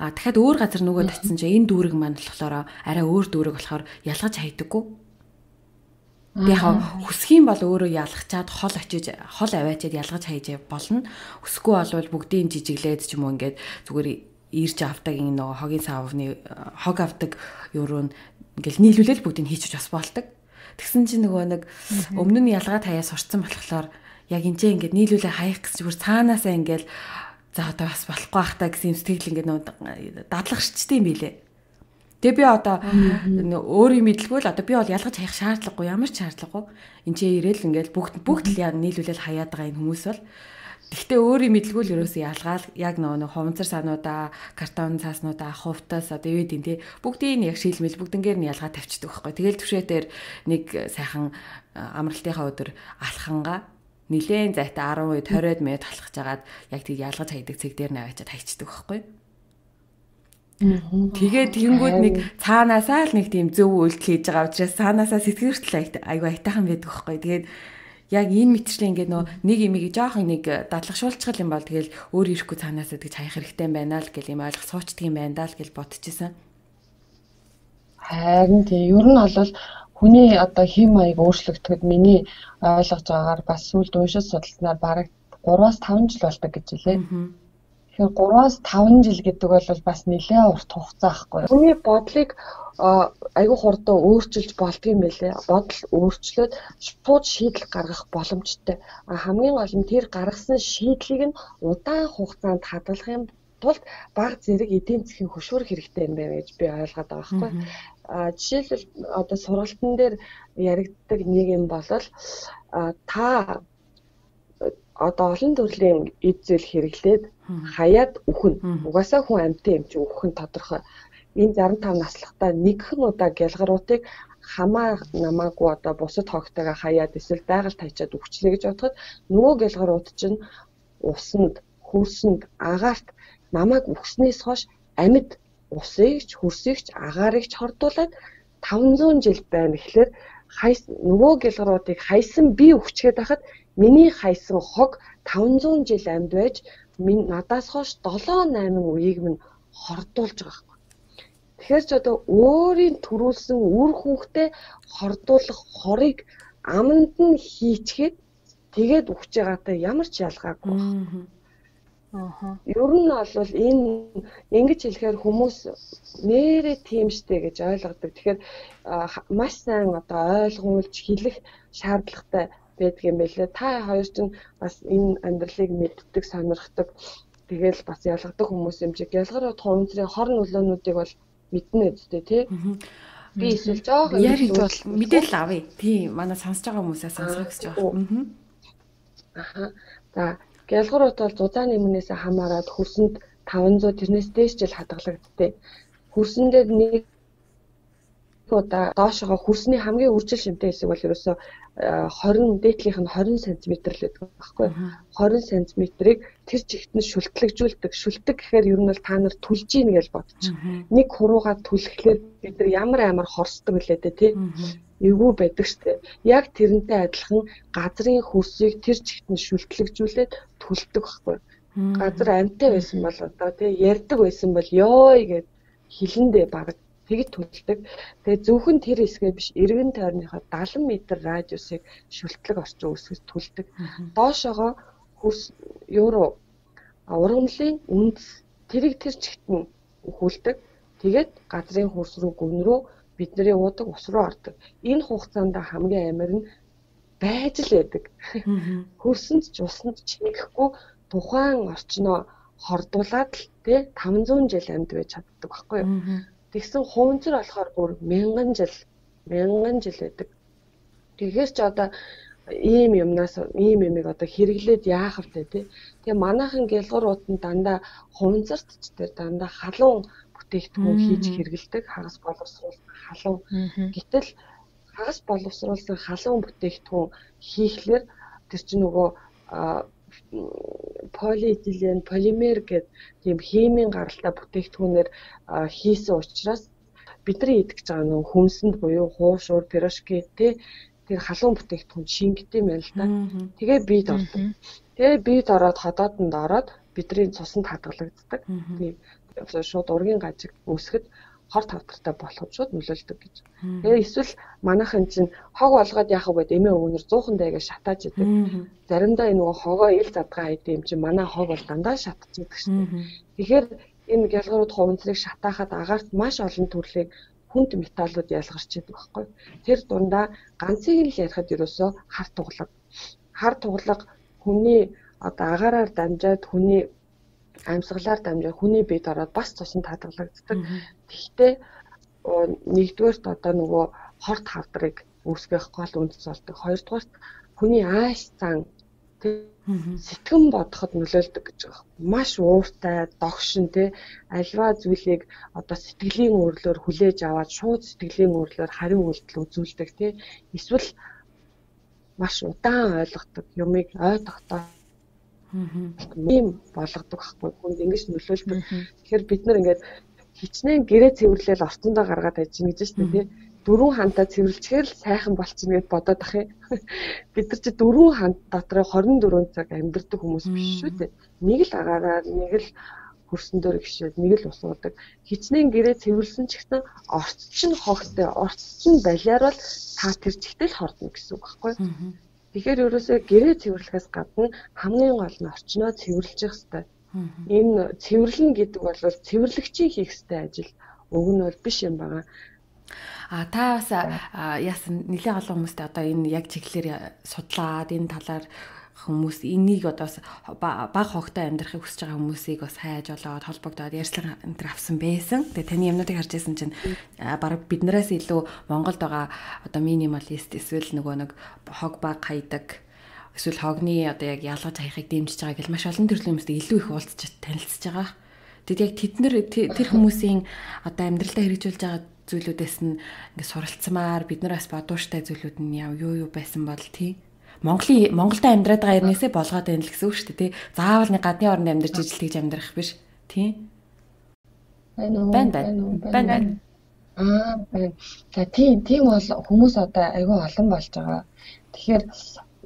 а дахиад өөр газар нөгөө татсан чинь энэ дүүрэг маань болохоор арай өөр дүүрэг болохоор ялгаж хайдаггүй. Би яг хүсхийн бол өөрөө ялгачаад хол очиж хол аваачаад ялгаж хайж болно. Хүсэхгүй бол бүгдийн жижиглээд ч юм уу ингээд зүгээр ирж авдаг энэ нөгөө хогийн савны хог авдаг юуруу ингээл нийлүүлэл бүгдийг хийчих бас болдог. Тэгсэн чинь нөгөө нэг өмнө нь ялгаа таяа сурцсан болохоор яг энэ ч ингээд нийлүүлээ хаях гэж бүр цаанаасаа ингээл за одоо бас болохгүй бах та гэсэн сэтгэл ингээд нөгөө дадлах шчтэй юм билэ. Тэгээ би одоо өөрийн мэдлгүй л одоо би бол ялгаж хаях шаардлагагүй ямар ч шаардлагагүй. Энд чи ирээл ингээл бүгд бүгд л яа нийлүүлэл хаяад байгаа энэ хүмүүс бол Гэхдээ өөрийн мэдлгүй л ерөөсөө ялгаал яг нөгөө нэг ховонцор сануудаа, картон цааснуудаа, хувтас одоо юу гэдэг тий бүгдийг нь яг шилмэл бүгднгээр нь ялгаа тавьчихдаг байхгүй. Тэгэл төвшөөдөр нэг сайхан амралтынхаа өдөр алханга нилээн зайтай 10 үед 20-од минут алхаж агаад яг тийг ялгаж хайдаг цэг дээр наваачаад хайчдаг байхгүй. Тэгээ тэгэнгүүт нэг цаанаасаа л нэг тийм зөв үйлдэл хийж байгаа учраас цаанаасаа сэтгэвэртэл айгүй айтайхан байдаг байхгүй. Тэгээд яг энэ мэтчлээ ингээд нөө нэг имийг жоохон нэг дадлагшуулчихал юм бол тэгэл өөр ирэхгүй цаанаас гэж хаях хэрэгтэй байна л гэл юм ойлгох суучдаг юм байна даа л гэж бодчихсон. Харин тийм ер нь бол хүний одоо хим маяг өөрчлөгдөхөд миний ойлгож байгаагаар бас сүүлд уншиж судалснаар бараг 3-5 жил болдог гэж хэлээ. Тэгэхээр 3-5 жил гэдэг бол бас нэлээд урт хугацаа ахгүй. Хүний бодлыг айгүй хурдан өөрчилж болдго юм байлээ. Бодол өөрчлөөд шууд шийдэл гаргах боломжтой. Хамгийн гол нь тэр гаргасан шийдлийг нь удаан хугацаанд хадгалахын тулд баг зэрэг эдийн засгийн хөшүүр хэрэгтэй юм байна гэж би ойлгоод байгаа байхгүй. А жишээлбэл одоо сургалтын дээр яригддаг нэг юм бол та одоо олон төрлийн эд зүйл хэрэглээд хаяад үхэн. Угаасаа хүн амьтан юм чи үхэн тодорхой энэ 65 наслахтаа нэгхэн удаа гялгаруутыг хамаа намаагүй одоо бусад хогтойгоо хаяад эсвэл байгаль тайчаад өвчлээ гэж бодоход нөгөө гялгаруут чинь усанд, хөрсөнд, агаарт намайг өгснээс хойш амьд усыгч, хөрсөгч, агаарыгч хордуулад 500 жил байна. Гэхлээр хайс нөгөө гялгаруутыг хайсан би өгчгээд байхад миний хайсан хог 500 жил амьд байж надаас хойш 7 8 үеийг минь хордуулж байгаа Тэгэхээр ч одоо өөрийн төрүүлсэн үр хүүхдээ хордуулах хорыг аманд нь хийчгээд тэгээд өгч байгаатай ямар ч ялгаагүй. Аа. Ер нь бол энэ ингэж хэлэхээр хүмүүс нэрээ тийм штэ гэж ойлгодог. Тэгэхээр маш сайн одоо ойлгуулж хэлэх шаардлагатай байдаг юм байлээ. Та хоёр ч бас энэ амьдралыг мэддэг, сонирхдаг. Тэгэл бас ялгадаг хүмүүс юм чиг. Ялгараа тунцрын хор нөлөөнүүдийг бол мэднэ үстэй тий. Би эсвэл жоохон яриг бол мэдээлэл авъя. Тийм манай сонсож байгаа хүмүүсээ сонсох гэж байгаа. Аа. За гялгуурууд бол зузааны өмнөөс хамаарад хөрсөнд 500 тэрнээс дээш жил хадгалагдтыг. Хөрсөндөө нэг удаа доошогоо хөрсний хамгийн үржил шимтэй хэсэг бол ерөөсөө 20 дээдлийнх нь 20 см л байдаг байхгүй 20 см-ийг тэр чигт нь шүлтлэгжүүлдэг шүлтэг гэхээр ер нь бол та нар түлж ийн гэж бодчих. Нэг хуруугаа түлхэхлээр бид нар ямар амар хорсдог үлээ дээ тий? Эвгүй байдаг штэ. Яг тэрнтэй адилхан газрын хөрсийг тэр чигт нь шүлтлэгжүүлээд түлдэг байхгүй. Газар амтай байсан бол одоо тий? Ярддаг байсан бол ёо гэд хилэндээ багт тэгж төлдөг. Тэгээ зөвхөн тэр хэсгээ биш эргэн тойрныхоо 70 м радиусыг шүлтлэг орчин өсгөж төлдөг. Доошоогоо хөрс евро ургамлын үндэс тэрийг тэр чигт нь хүлдэг. Тэгээд газрын хөрс рүү гүн рүү бидний уудаг ус руу ордог. Энэ хугацаанд хамгийн амар нь байж л байдаг. Хөрсөнд ч усанд чиглэхгүй тухайн орчноо хордуулаад л тий 500 жил амьд байж чаддаг байхгүй юу? Тэгсэн хуванцар болохоор бүр мянган жил мянган жил байдаг. Тэгэхээр ч одоо ийм юмнаас ийм юмыг одоо хэрэглээд яах вэ те. Тэгээ манайхан гялгуурууд нь дандаа хуванцарт ч тэр дандаа халуун бүтээгдэхүүн хийж хэрэгэлдэг хагас боловсруулсан халуун. Гэтэл хагас боловсруулсан халуун бүтээгдэхүүн хийхлээр тэр чинь нөгөө полиэтилен, полимер гэдэг тийм химийн гаралтай бүтээгдэхүүнээр хийсэн учраас бидний идэх гэж байгаа нөгөө хүнсэнд буюу хуушуур, пирошки тий тэр халуун бүтээгдэхүүн шингэтэй юм байна л да. Тэгээ бид ордог. Тэгээ бид ороод ходоодонд ороод бидний цуснд хадгалагддаг. Тийм шууд ургийн гажиг өсгөд хор тавтартай болох шууд нөлөөлдөг гэж. Тэгээ эсвэл манайхан чинь хог болгоод яах вэ эмээ өвгөнөр 100хан дэгээ шатааж идэг. Заримдаа энэ нөгөө хогоо ил задгаа айд юм чинь манай хог бол дандаа шатаж идэг шин. Тэгэхээр энэ гялгарууд хуванцрыг шатаахад агаарт маш олон төрлийн хүнд металлууд ялгарч идэг байхгүй. Тэр дундаа ганцыг л ярихад ерөөсөө хар туглаг. Хар туглаг хүний одоо агаараар дамжаад хүний амьсгалаар дамжаад хүний бед ороод бас цуснд хадгалагддаг. Тэгэхдээ нэгдүгээрт одоо нөгөө хорт хавдрыг үүсгэх гол үндэс болдог. Хоёрдугаарт хүний ааш цан сэтгэн бодоход нөлөөлдөг гэж байгаа. Маш ууртай, догшин те альва зүйлийг одоо сэтгэлийн өөрлөөр хүлээж аваад шууд сэтгэлийн өөрлөөр хариу үйлдэл үзүүлдэг те эсвэл маш удаан ойлгодог юмыг ой тогтоо ийм болгодог байхгүй хүнд ингэж нөлөөлдөг. Тэгэхээр бид нар ингээд хичнээн гэрээ цэвэрлэл орцондоо гаргаад гин гэж шүү дээ дөрвөн хантаа цэвэрлэхээр л сайхан болчихно гэд бодоод ах юм. Бид нар чи дөрвөн хант дотор 24 цаг амьдардаг хүмүүс биш шүү дээ. Нэг л агаараар нэг л хөрсөн дээр гişээд нэг л ус уудаг. Хичнээн гэрээ цэвэрлсэн ч гэсэн орц чинь хогтой, орц чинь балиар бол та тэр чигтэл хордно гэсэн үг байхгүй юу? Тэгэхээр ерөөсөө гэрээ цэвэрлэхээс гадна хамгийн гол нь орчноо цэвэрлжих хэрэгтэй. Энэ цэвэрлэн гэдэг бол цэвэрлэгчийн хийх хэрэгтэй ажил. Уг нь бол биш юм байгаа. А та бас яасан нэлээд олон хүмүүст одоо энэ яг чиглэлээр судлаад энэ талаар хүмүүс энийг одоо баг хогтой амьдрахыг хүсэж байгаа хүмүүсийг бас хайж болоод холбогдоод ярьслан энэ төр авсан байсан. Тэгээ таны юмнуудыг харж байсан чинь баг биднээс илүү Монголд байгаа одоо минималист эсвэл нөгөө нэг хог баг хайдаг эсвэл хогны одоо яг ялгаж хаяхыг дэмжиж байгаа гэл маш олон төрлийн хүмүүстэй илүү их уулзч танилцж байгаа. Тэгэд яг тэд нар тэр хүмүүсийн одоо амьдралдаа хэрэгжүүлж байгаа зүйлүүдээс нь ингээд суралцмаар бид нараас бодууштай зүйлүүд нь яв юу юу байсан бол тий Монголын Монголд амьдраад байгаа ирнээсээ болгоод байна л гэсэн үг шүү дээ тий. Заавал нэг гадны орнд амьдарч ижил тэгж амьдрах биш тий. Байна байна. Байна байна. Аа. За тийм тийм бол хүмүүс одоо айгүй олон болж байгаа. Тэгэхээр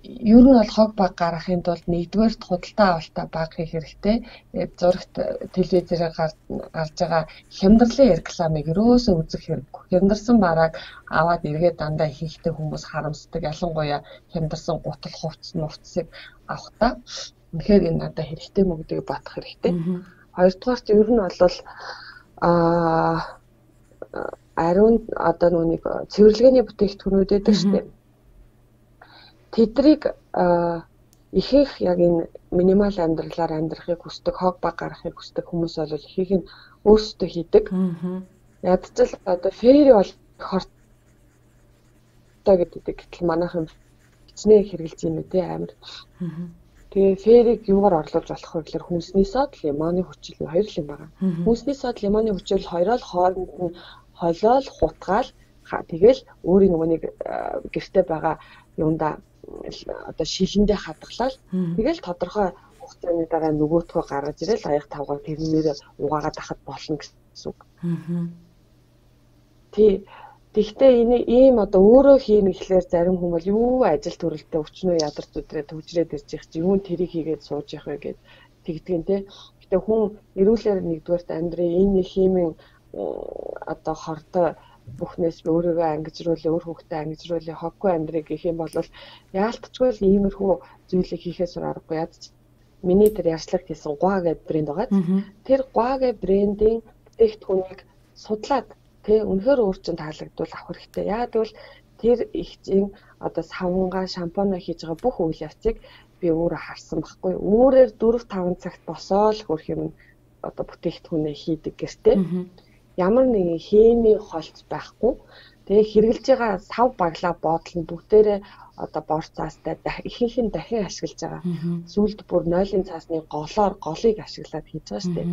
ер нь бол хог баг гаргахын тулд нэгдүгээр худалдаа авалтаа баг хийх хэрэгтэй. Зурагт телевизээр гарч байгаа хямдралын рекламыг ерөөсөө үзэх хэрэггүй. Хямдарсан барааг аваад эргээд дандаа хийхтэй хүмүүс харамсдаг. Ялангуяа хямдарсан гутал хувцс нууцсыг авахтаа үнэхээр энэ надад хэрэгтэй мө гэдгийг батах хэрэгтэй. Хоёрдугаарт ер нь бол аа ариун одоо нүг цэвэрлэгээний бүтээгдэхүүнүүд гэдэг шүү дээ тэдрийг ихэнх яг энэ минимал амьдралаар амьдрахыг хүсдэг, хог баг гаргахыг хүсдэг хүмүүс бол ихэнх нь өөрсдөө хийдэг. Ядчил одоо фэри бол хортой гэдэг. Гэтэл манайхан хичнээн хэрэгжилж юм үү те амир. Тэгээ ферийг юугаар орлуулж болох вэ гэхээр хүнсний сод, лимоны хүчил хоёр л юм байна. Хүнсний сод, лимоны хүчил хоёроо л хооронд нь холиол хутгаал тэгэл өөрийн нөгөө нэг гэрте байгаа юунда одоо шилэндээ хадгалаад тэгэл тодорхой хугацааны дараа нөгөөтгөө гаргаж ирэл аяг тавгаар тэрнээр угаагаад ахад болно гэсэн үг. Тий. Тэгвэл энэ ийм одоо өөрөө хийнэ гэхлээр зарим хүмүүс юу ажил төрөлтэй өчнөө ядарч үдрээ төвжрээд ирж их чи юу тэрийг хийгээд сууж явах вэ гэд тэгдгэн тий. Гэтэ хүн эрүүлэр нэгдүгээрт амьдрын энэ химийн одоо хортой бүхнээс өөрийгөө ангижруулъя, өөр хүүхдээ ангижруулъя, хоггүй амьдрыг гэх юм бол яалтчгүй л иймэрхүү зүйлийг хийхээс аргагүй яд. Миний тэр ярьцлага хийсэн гуа гэдэг брэнд байгаа. Тэр гуа гэдэг брендийн бүтээгдэхүүнийг судлаад тий үнэхээр өөр чин таалагдвал авах хэрэгтэй. Яг тэгвэл тэр их зин одоо савнгаа, шампуна хийж байгаа бүх үйл явцыг би өөрөө харсан байхгүй. Өөрөөр 4 5 цагт босоод хөрх юм одоо бүтээгдэхүүнээ хийдэг гэртээ. Mm -hmm ямар нэгэн хээний холц байхгүй Тэгээ хэрглэж байгаа сав баглаа бодол нь бүгдээрээ одоо бор цаастай ихэнх нь дахин ашиглаж байгаа. Сүүлд бүр нойлын цаасны голоор голыг ашиглаад хийж байгаа шүү дээ.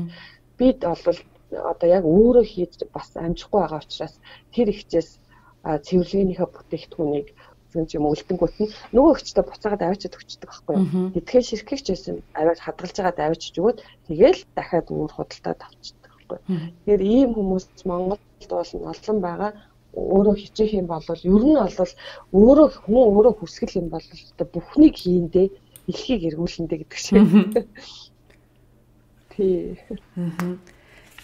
Бид бол одоо яг өөрөө хийж бас амжихгүй байгаа учраас тэр ихчээс цэвэрлэгээнийхээ бүтээгдэхүүнийг юм юм үлдэнгүүт нь нөгөө өгчтэй буцаагаад аваачаад өгчдөг байхгүй юу. Тэгэхээр ширхэгч байсан аваад хадгалж байгаад аваачиж өгөөд тэгэл дахиад өөр худалдаа тавчдаг байхгүй. Тэгэхээр ийм хүмүүс Монголд бол олон байгаа өөрөө хичээх юм бол ер нь бол өөрөө хүн өөрөө хүсгэл юм бол бүхнийг хийндээ илхийг эргүүлэндээ гэдэг шиг. Тий.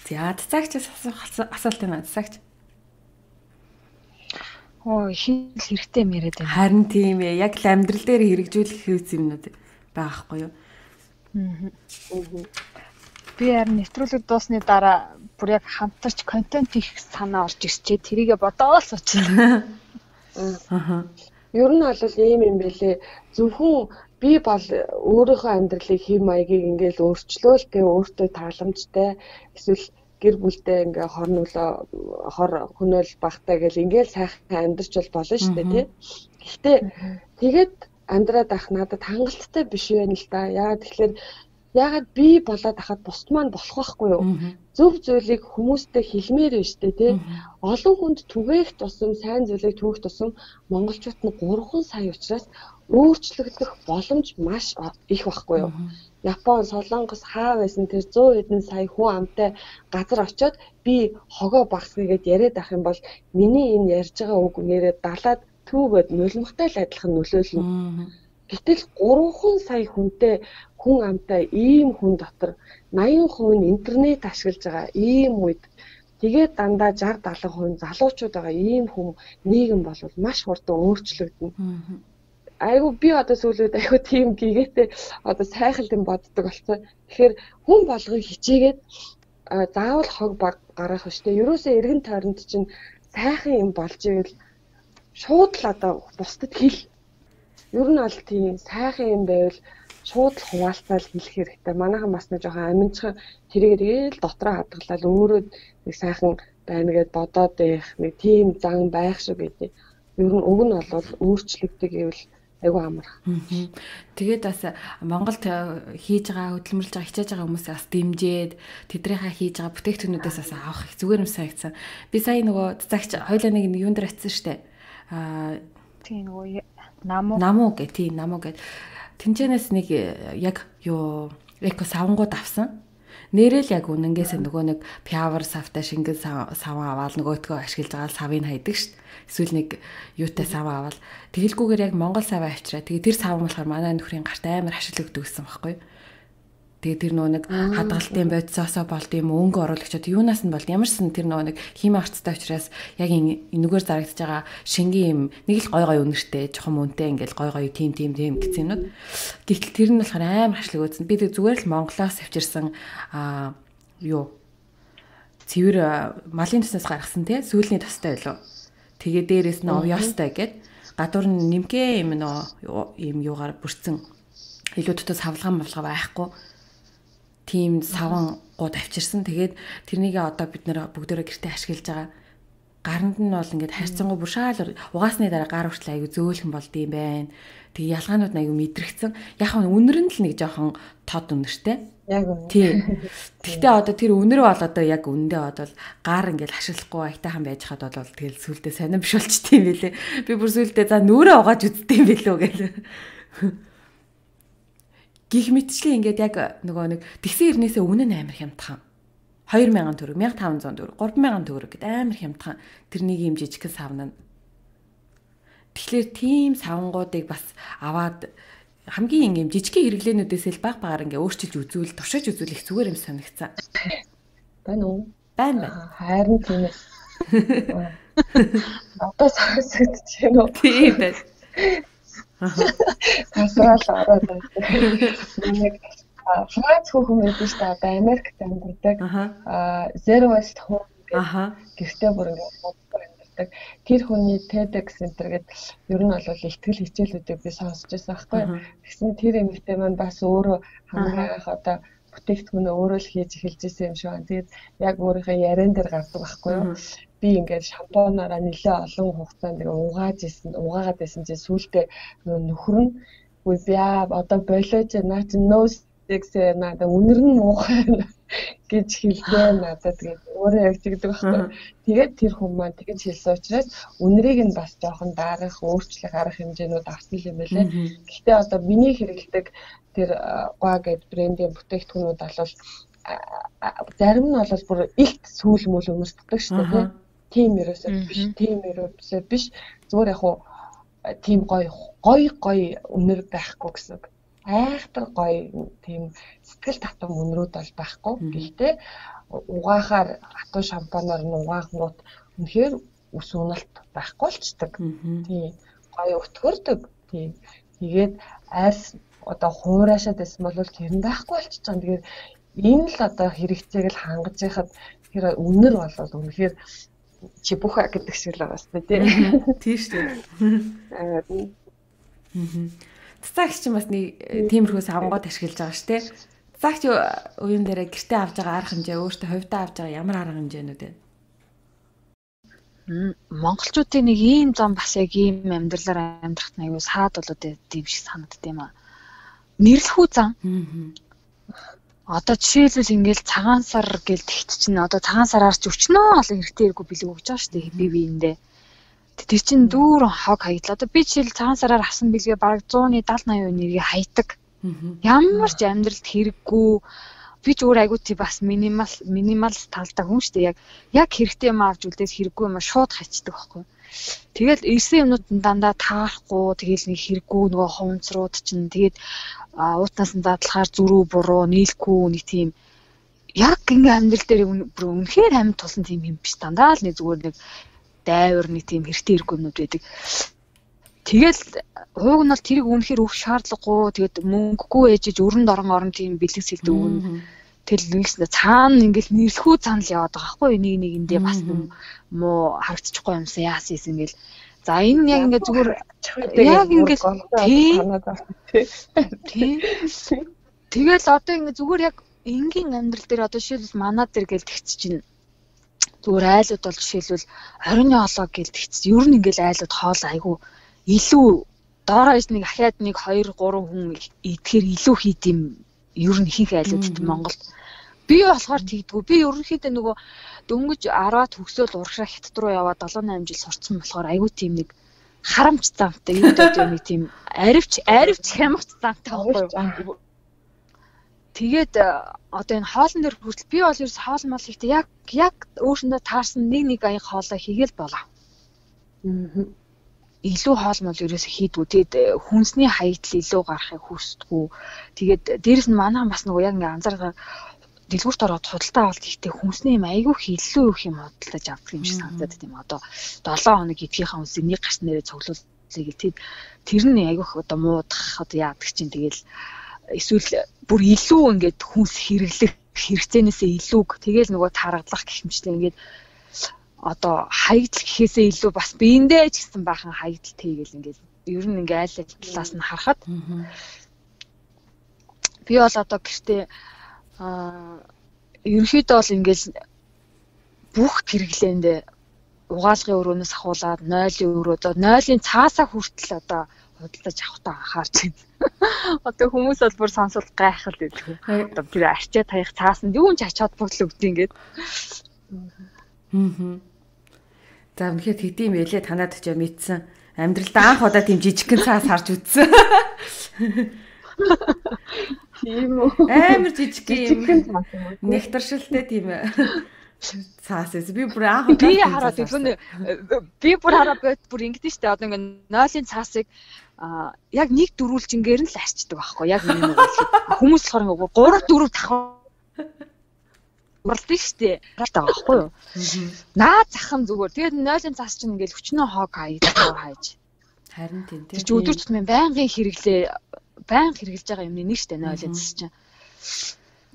За цагчаас асуулт юм аа цагч. Оо хэл хэрэгтэй юм яриад байна. Харин тийм ээ. Яг л амьдрал дээр хэрэгжүүлэх хэвс юмнууд байгаа хгүй юу? Аа. Би харин нэвтрүүлэг дуусны дараа бүр яг хамтарч контент хийх санаа орж ирчээ. Тэрийгэ бодоол суучлаа. Аа. Ер нь бол ийм юм бэлээ. Зөвхөн би бол өөрийнхөө амьдралыг хэм маягийг ингээл өөрчлөөл гэ өөртөө тааламжтай эсвэл гэр бүлтэй ингээ хор нөлөө хор хөнөөл багтаа гэл ингээл сайхан амьдарч бол болно шүү дээ тий. Гэхдээ тэгээд амьдраад ах надад хангалттай биш байна л да. Яагаад тэгэхээр яагаад би болоод ахад бусд маань болох байхгүй юу? Зөв зүйлийг хүмүүстэй хэлмээр байна дээ тий. Олон хүнд түгээх тусам сайн зүйлийг түгэх тусам монголчууд нь 3 сая учраас өөрчлөгдөх боломж маш их байхгүй юу? Япон, Солонгос хаа байсан тэр 100 хэдэн сая хүн амтай газар очиод би хогоо багсгийгээд яриад ах юм бол миний энэ ярьж байгаа үг нэрээ далаад түүгээд нулимхтай л адилхан нөлөөлнө. Гэтэл 3 сая хүнтэй хүн амтай ийм хүн дотор 80% нь интернет ашиглаж байгаа ийм үед тэгээд дандаа 60 70% залуучууд байгаа ийм хүм нийгэм бол маш хурдан өөрчлөгдөнө айгу би одоо сүүлүүд айгу тийм гигээтэй одоо сайхан юм боддог болсон. Тэгэхээр хүн болгон хичээгээд заавал хог баг гаргах штэ. Ерөөсөө эргэн тойронд чинь сайхан юм болж ивэл шууд л одоо бусдад хэл. Ер нь бол тийм сайхан юм байвал шууд л хуваалцаал хэлэх хэрэгтэй. Манайхан бас нэг жоохон аминчхан тэрийг л дотроо хадгалаад өөрөө нэг сайхан байна гэд бодоод байх нэг тийм зан байх шиг гэдэг. Ер нь уг нь бол өөрчлөгдөг гэвэл айгүй амарх. Тэгээд бас Монголд хийж байгаа хөдөлмөрлж байгаа хичээж байгаа хүмүүсээ бас дэмжиэд тэднийхээ хийж байгаа бүтээгдэхүүнүүдээс бас авах их зүгээр юм санагдсан. Би сая нөгөө цагч хоёлаа нэг юунд дэр атсан штэ. Аа тийм нөгөө намуу намуу гэ тийм намуу гэд тэнцэнээс нэг яг юу эко савангууд авсан нэрэл яг үнэнгээсээ нөгөө нэг пявер савтай шингэн саван аваад нөгөөтгөө ашиглаж байгаа савыг хайдаг дээ. Эсвэл нэг юутай сав аваад тэгэлгүйгээр яг Монгол сав авчираа. Тэгээ тэр сав болохоор манай нөхрийн гарт амар хашил өгдөг гэсэн байхгүй юу? Тэгээ тэр нөө нэг хадгалтын бодисоосоо болд юм өнгө оруулагчид юунаас нь болд? Ямарсан тэр нөө нэг химийн арцтай учраас яг энэгээр зарагдаж байгаа шингийн юм нэг л гой гой үнэртэй жоохон мөнтэй ингээл гой гой тим тим тим гэцэнүүд гэтэл тэр нь болохоор амар хашлаг үзэн би тэг зүгээр л Монголоос авчирсан а юу? Цэвэр малын туснаас гаргасан те сүүлийн тостой байлоо тэгээ дээрэс нь овёостой гэд гадуур нь нэмгээ юм нөө юм юугаар бүрцэн илүү дотор савлгаан мавлгаа байхгүй тийм саван гууд авчирсан. Тэгээд тэрнийгээ одоо бид нэр бүгдээрээ гэртээ ашиглаж байгаа. Гаранд нь бол ингээд хайрцангуй бүр шаал угаасны дараа гар хүртэл аягүй зөөлхөн болд юм байна. Тэгээ ялгаанууд аягүй мэдрэгцэн. Яг нь үнэр нь л нэг жоохон тод үнэртэй. Яг үнэ. Тийм. Гэхдээ одоо тэр үнэр бол одоо яг үндэ бодвол гар ингээд ашиглахгүй айтайхан байж хаад бол тэгэл сүулдэ сонирн биш болчтой юм билэ. Би бүр сүулдэ за нүрээ угааж юм билүү гэл гих мэтчлээ ингээд яг нөгөө нэг тэгсэн ирнээсээ үнэ нь амар хямдхан. 2000 төгрөг, 1500 төгрөг, 3000 төгрөг гэд амар хямдхан тэрнийг юм жижигхэн савна. Тэгэхээр тийм савнгуудыг бас аваад хамгийн ингээм жижигхэн хэрэглээнүүдээс л баг багаар ингээ өөрчилж үзүүл, туршиж үзүүл их зүгээр юм санагцсан. Байна уу? Байна байна. Харин тийм ээ. Одоо сонсогдож байна уу? Тийм байна. Асуул ороод байна. Нэг Франц хүүхэн байдаг шүү дээ. Одоо Америкт амьдардаг. Аа Zero Waste Home гэртээ бүр ингээд амьдардаг. Тэр хүний TEDx Center гэдэг ер нь бол ихтгэл хичээлүүдийг би сонсч байсан байхгүй. Тэгсэн тэр эмэгтэй маань бас өөрөө хамгаалах одоо бүтээгдэхүүнээ өөрөө л хийж эхэлж исэн юм шиг байна. Тэгээд яг өөрийнхөө яриан дээр гардаг байхгүй юу? Би ингээд шампунаараа нэлээ олон хугацаанд ингээ угааж исэн, угаагаад исэн чинь сүүлдээ нөхөр нь үгүй би одоо болооч наа чи нөөс тэгсээ надаа үнэр нь муухай гэж хэлээ надад тэгээд өөрөө тэгдэг байхгүй. Тэгээд тэр хүн маань тэгж хэлсэн учраас үнэрийг нь бас жоохон дарах, өөрчлөх арга хэмжээнүүд авсан юм байлээ. Гэхдээ одоо миний хэрэглэдэг тэр гоо гэд брендийн бүтээгдэхүүнүүд бол зарим нь бол бүр илт сүүл мүл өмсдөг шүү дээ тийм ерөөсөө биш тийм ерөөсөө биш зүгээр яг хуу тийм гоё гоё гоё үнэр байхгүй гэсэн айхтар гоё тийм сэтгэл татам үнрүүд бол байхгүй. Гэхдээ угаахаар хатуу шампанаар нь угаахнууд үнэхээр ус уналт байхгүй болчдөг. Тийм гоё өтгөрдөг. Тийм. Тэгээд айс одоо хуурашаад байсан бол тэр нь байхгүй болчихж байгаа. Тэгэхээр энэ л одоо хэрэгцээг л хангаж яхад тэр үнэр болол үнэхээр чи бүхэ гэдэг шиг л байгаа шүү дээ тийм шүү дээ. Цацаагч чинь бас нэг тиймэрхүү савангууд ашиглаж байгаа шүү дээ. Цацаагч уян дээр гэртээ авж байгаа арга хэмжээ өөртөө хувьдаа авж байгаа ямар арга хэмжээнүүд вэ? Монголчуудын нэг ийм зам бас яг ийм амьдралаар амьдрахт аюу саад болоод идэв шиг санагддаг юм аа. Нэрлэхүү зам. Одоо жишээлбэл ингээл цагаан сар гэл тэгт чинь одоо цагаан сараар ч өчнөө олон хэрэгтэй хэрэггүй бэлэг өгч байгаа шүү дээ би биэндээ. Тэр чинь дүүрэн хог хаядлаа. Одоо би жишээл цагаан сараар авсан бэлгээ бараг 100-ны 70 80% нэрийг хаядаг. Ямар ч амьдралд хэрэггүй би ч өөр айгуу тий бас минимал минимал талтай хүн шүү дээ. Яг яг хэрэгтэй юм авч үлдээс хэрэггүй юм шууд хачдаг байхгүй. Тэгэл ирсэн юмнууд дандаа таарахгүй тэгэл нэг хэрэггүй нөгөө хувцрууд чинь тэгээд уутнаас нь задлахаар зүрүү буруу нийлэхгүй нэг тийм яг ингээ амьдрал дээр бүр үнэхээр амьд тулсан тийм юм биш дандаа л нэг зүгээр нэг дайвар нэг тийм хэрэгтэй хэрэггүй юмнууд байдаг. Тэгэл хууг нь бол тэрийг үнэхээр өөх шаардлагагүй тэгээд мөнгөгүй ээжиж өрөнд орон орон тийм бэлэг сэлдэг өгнө Тэгэл нэгснэ цаана ингээл нэрлэхүү цаанал яваад байгаа байхгүй нэг нэгэндээ бас муу харагдчихгүй юмсан яасан юм ингээл За энэ яг ингээ зүгээр яг ингээл тий. Тэгэл одоо ингээ зүгээр яг энгийн амьдрал дээр одоо жишээлбэл манаа дээр гэл тэгч чинь зүгээр айлууд бол жишээлбэл оройн олоо гэл тэгч ер нь ингээл айлууд хоол айгу илүү доороос нэг ахаад нэг 2 3 хүн идэхээр илүү хийд юм ер нь ихэнх айлуудад Монголд би болохоор тэгдэггүй. Би ерөнхийдөө нөгөө дөнгөж 10-аад төгсөөл урагшаа хятад руу яваад 7 8 жил сурцсан болохоор айгүй тийм нэг харамч замтай юу гэдэг нэг тийм аривч аривч хямгч замтай байхгүй. Тэгээд э, одоо энэ хоолн дээр хүртэл би бол ерөөс хоол мал ихтэй яг яг өөрсөндөө таарсан нэг нэг аяг хоолоо хийгээл болоо. Аа илүү хоол мол ерөөсө хийдгүү. Тэгээд э, хүнсний хаягдл илүү гарахыг хүсдэггүй. Тэгээд дээрэс нь манайхан бас нөгөө яг ингээ анзааргаа дэлгүүрт ороод худалдаа авалт хийхдээ хүнсний юм айгүй илүү их юм худалдаж авдаг юм шиг санагдаад тийм одоо 7 хоног эдгийнхаа үнсийг нэг гарсан нэрээ цуглуулъя гэх тэр нь айгүй одоо муудах одоо яадаг чинь тэгэл эсвэл бүр илүү ингээд хүнс хэрэглэх хэрэгцээнээсээ илүүг. Тэгэл нөгөө таргадлах гэх юмчлээ ингээд одоо хаягдл гэхээсээ илүү бас биендээ ч гэсэн бахан хаягдл тэйгэл ингээд ер нь ингээ айл талаас нь харахад би бол одоо гэртээ аа ерөнхийдөө бол ингээл бүх хэрэглээнд угаалгын өрөөнөөс ахуулаад 0-ийн өрөө одоо 0-ийн цаасаа хүртэл одоо худалдаж авахтаа анхаарч байна. Одоо хүмүүс бол бүр сонсол гайхал гэдэг. Одоо тэр арчаа таях цаасанд юу ч ачаад бүгд өгдөг ингээд. Аа. За үнэхээр тэгдэм байлээ танад ч мэдсэн. Амьдралдаа анх удаа тийм жижигхэн цаас харж үзсэн. Тийм үү. Амар жижиг юм. Нэгтаршилтэй тийм. Цаас эс. Би бүр анх би хараад тийм би бүр хараад бод бүр ингэдэж штэ. Одоо ингээ нойлын цаасыг яг нэг дөрүүлжингээр нь л арчдаг байхгүй. Яг энэ нэг хүмүүс болохоор ингээ 3 4 давхар уралдсан штэ. Байгаа байхгүй юу? Наа захын зүгээр. Тэгээд нойлын цаас чинь ингээл хүчнөө хог хаяад хайж. Харин тийм тийм. Өдөр тутмын байнгын хэрэглээ баян хэрэгжилж байгаа юмны нэг штэ нойлын цас чинь.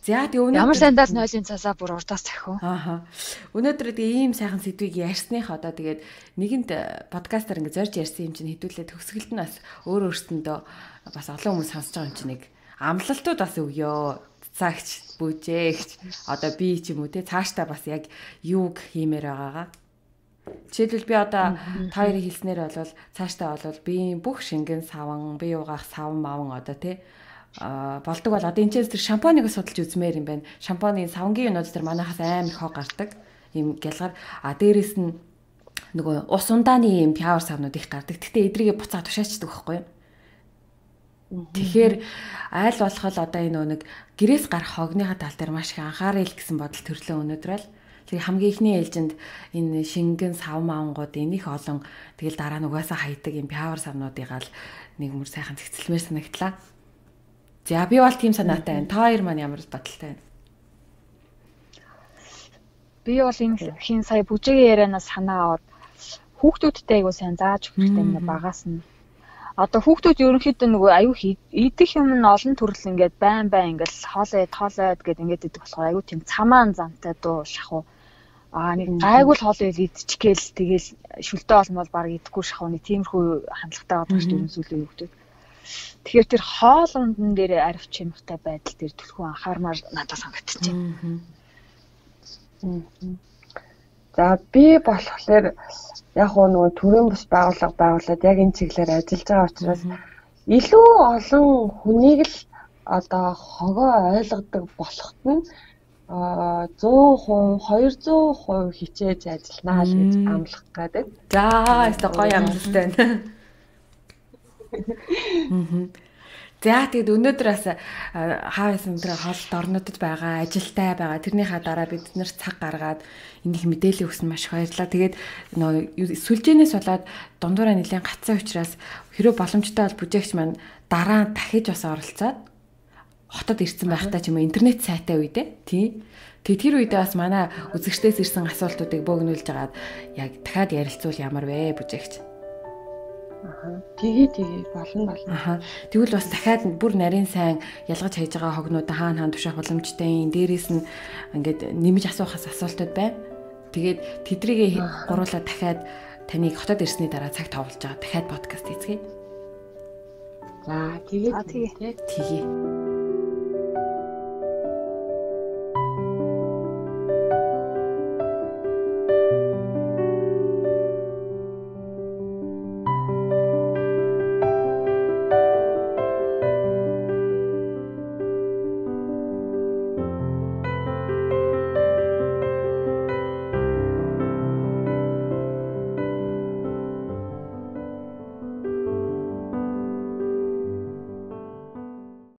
За тэг өнөөдөр ямар сандал нойлын цасаа бүр урдаас захив. Ааха. Өнөөдөр тэгээ ийм сайхан сэдвийг ярьсных одоо тэгээд нэгэнд подкастаар ингэ зорж ярьсан юм чинь хэдүүлээ төгсгөлд нь бас өөр өөртөндөө бас олон хүмүүс сонсож байгаа юм чинь нэг амлалтууд бас өгөө. Цагч бүжээгч одоо би ч юм уу те цаашдаа бас яг юуг хиймээр байгаагаа Жишээлбэл би одоо та хоёрын хэлснээр бол цаашдаа бол би бүх шингэн саван, би угаах саван маван одоо тий а болдог бол одоо энэ ч тэр шампуныг судалж үзмээр юм байна. Шампуны савангийн юунууд тэр манайхаас амар хоо гардаг. Им гялгар а дээрэс нь нөгөө ус ундааны юм пиавер савнууд их гардаг. Гэтэ эдрийгээ буцаа тушаачдаг байхгүй юу? Тэгэхээр айл болох л одоо энэ нэг гэрээс гарах хогныхаа тал дээр маш их анхаарал гэсэн бодол төрлөө өнөөдөр л Тэгээ хамгийн ихний ээлжинд энэ шингэн сав маангууд энийх олон тэгэл дараа нь угаасаа хайдаг юм пиавер савнуудыг ал нэг мөр сайхан цэцэлмээр санагдлаа. За би бол тийм санаатай байна. Та хоёр маань ямар бодолтой байна? Би бол энэ хин сая бүжигийн ярианаас санаа аваад хүүхдүүдтэй айгуу сайн зааж өгөх хэрэгтэй багаас нь. Одоо хүүхдүүд ерөнхийдөө нөгөө аюу идэх юм нь олон төрөл ингээд байн байн ингээд хоолой тоолойд гэдэг ингээд идэх болохоор аюу тийм цамаан замтай дуу шахуу Аа нэг гайгүй л хоол ийл идчихгээл тэгэл шүлтээ олмол баг идэхгүй шахууны тиймэрхүү хандлагатай байдаг шүү дээ сүүлийн хүүхдүүд. Тэгэхээр тэр хоол ундан дээр арвч юмхтай байдал дээр төлхөө анхаармаар надад санагдчихэв. За би болохоор яг уу нөгөө төрийн бус байгууллага байгуулад яг энэ чиглэлээр ажиллаж байгаа учраас илүү олон хүнийг л одоо хогоо ойлгодог болохт нь 100% 200% хичээж ажилланаа л гэж амлах гэдэг. За, өстой гоё амлалтай байна. За тэгэд өнөөдөр бас хаас өндөр хоолт орнуудад байгаа ажилтай байгаа тэрнийхаа дараа бид нар цаг гаргаад энийг мэдээлэл өгсөн маш их баярлалаа. Тэгээд нөө сүлжээнээс болоод дундуураа нэлээд гацсан учраас хэрэв боломжтой бол бүжээгч маань дараа дахиж бас оролцоод хотод ирсэн байхдаа ч юм уу интернет сайтай үедээ тий. Тэгээд тэр үедээ бас манай үзэгчдээс ирсэн асуултуудыг бөөгнүүлж агаад яг дахиад ярилцвал ямар вэ бүжигч. Аа. Тэгээ тэгээ болно болно. Аа. Тэгвэл бас дахиад бүр нарийн сайн ялгаж хайж байгаа хогнуудаа хаана хаана тушаах боломжтой юм. Дээрээс нь ингээд нэмж асуухаас асуултууд байна. Тэгээд тэдрийг гуруулаа дахиад таныг хотод ирсний дараа цаг товолж байгаа. Дахиад подкаст хийцгээе. За тэгээ тэгээ. Тэгээ.